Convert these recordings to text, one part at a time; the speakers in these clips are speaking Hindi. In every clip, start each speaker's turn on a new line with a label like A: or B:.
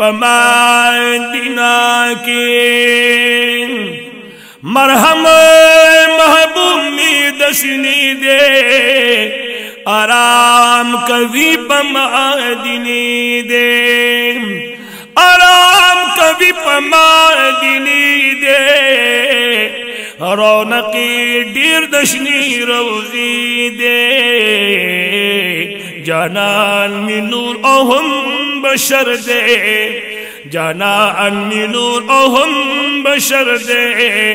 A: पमादिना के मरहम महबूब दसनी दे, आराम कभी पमादिनी दे। आराम कभी पमादिनी दे। रौनकी डीर दशनी रोजी दे। जानान मिनूर ओहम बशर दे। जाना अनमिनूर ओहम बशर दे।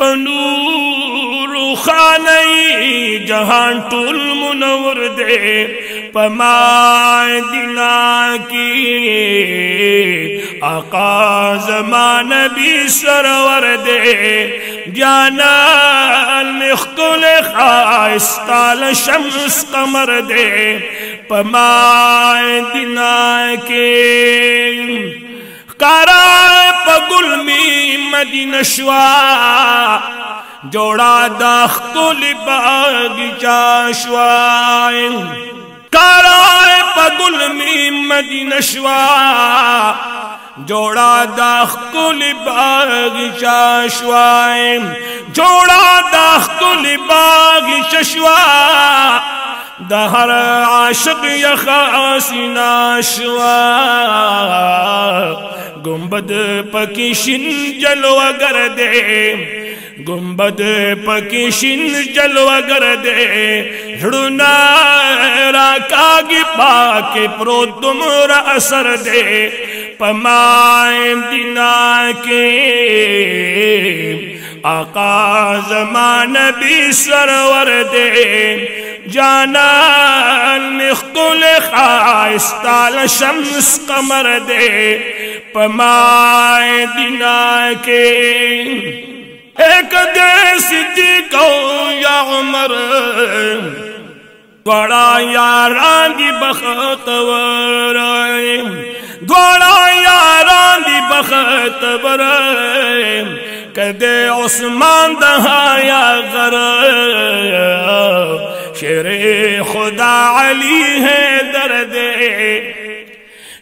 A: पनूर खानई जहान टूल मुनवर दे। पमाए दिना की आका जमान भी सरवर दे। जाना मुख्तुल खाइस्ताल शम्स कमर दे। पमाए दिना के कारा पगुल में मदीन शुआ जोड़ा दाखुल बागीचा शुआए कारा पगुल में मदीन शुआ जोड़ा दाखुल बागीचा शुआए जोड़ा दाखुल बागीचा शुआ दहर आशिक यखासिना शुआ गुंबद पकिशिन जलो अगर दे। गुंबद पकिशिन जलो अगर दे। झुड़ना राकागी पाके प्रो तुमरा असर दे। पमाए दिना के आका जमान भी सरवर दे जाना मुख्तुल खाइस्ताल शम्स कमर दे पमाए दिना के एक देश को या उमर द्वारा यारां दी बखतवर द्वारा यारां दी बखतवर कदे उस्मान दहाया गर शेरे खुदा अली है दर्द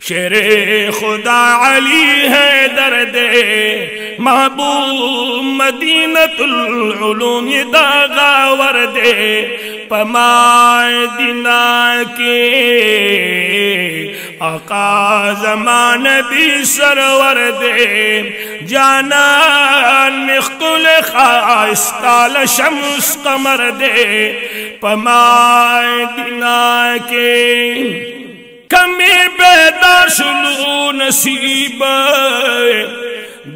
A: शेरे खुदा अली है दर्द महबूब मदीनतुल दागावर दे पमाए दिना के आका जमान भी सरवर दे। जाना मुख्तुल खाइस्ताल शम्स कमर दे। पमाए दिना के कमी बेदार शुलू नसीब,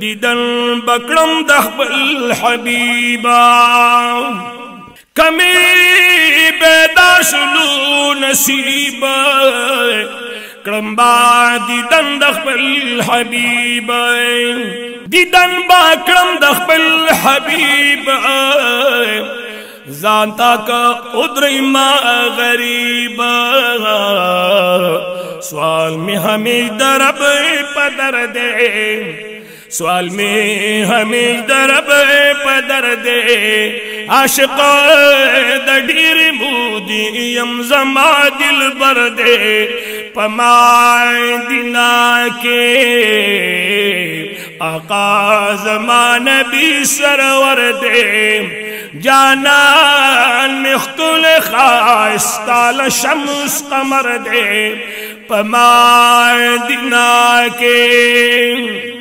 A: दीदन बकड़म दहबल हबीबा। कमी बेदार शुलू नसीब क्रम्बा दीदन दखबल हबीब दीदन बाक्रम दखबल हबीब जानता का उद्रमा गरीब सवाल में हमें दरब पदर दे सवाल में हमें दरब पदर दे, आशिक दडीर मूदी यम जमा दिल बर दे, पमाए दिना के आका जमान भी सरवर दे जाना मुख्तुल खाइस्ताल शम्स कमर दे, पमाए दिना के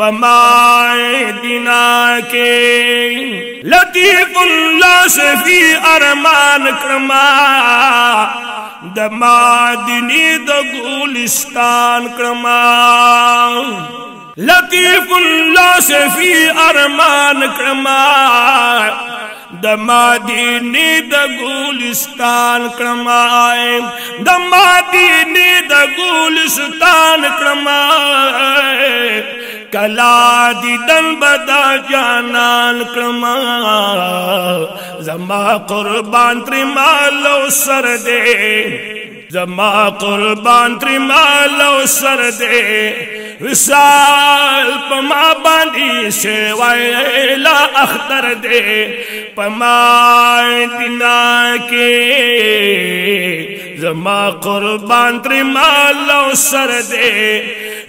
A: दे पमादिना के लतीफुल्ला से फ़ी अरमान क्रमा। दमादिनी द गुलिस्तान क्रमा। लतीफुल्ला से फ़ी अरमान क्रमा। दमादीनी द गुलिस्तान क्रमाए दमादीनी द गुलिस्तान क्रमाए कला दन बदा जानान क्रमा। जमा कुर्बान त्रिमालो सर दे जमा कुर्बान त्रिमालो सर दे विशाल पमा बांधी से वायला अख्तर दे। पमा दिना के। जमा कुर्बान त्रिमालो सर दे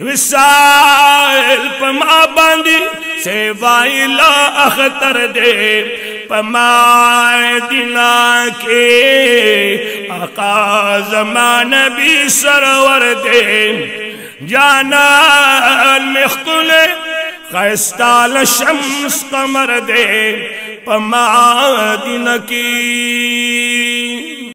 A: विशाल पमा बांधी से वायला अख्तर दे। पमा दिना के, आका जमान भी सरवर दे। जाना मखुल खस्ताल शम्स कमर दे। पमा दिन की।